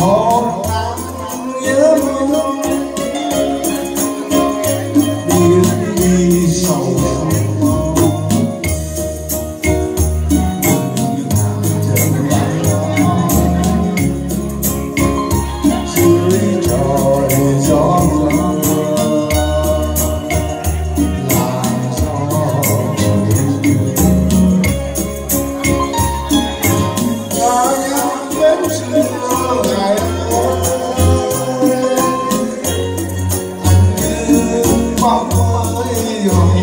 Oh.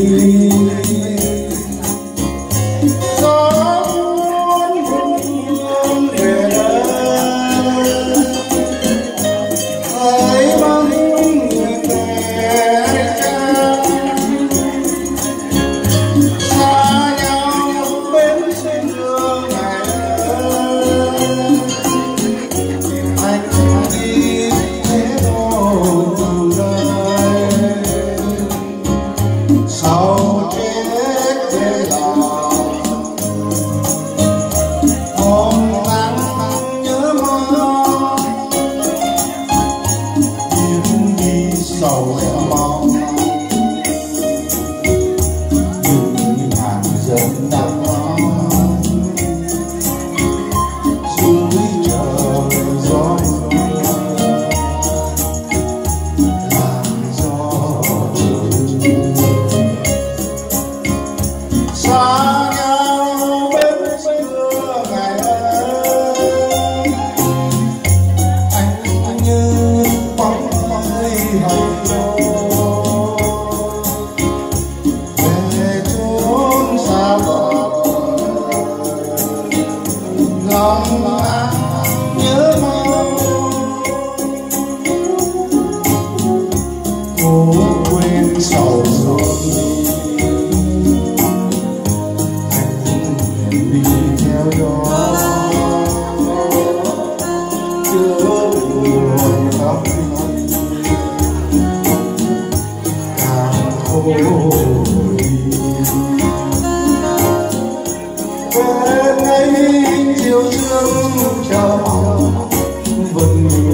Amen. nhớ mong. Cố quên sầu rồi. Anh đi theo đó. Chưa buồn lắm. Càng khôi yêu thương trao vần mình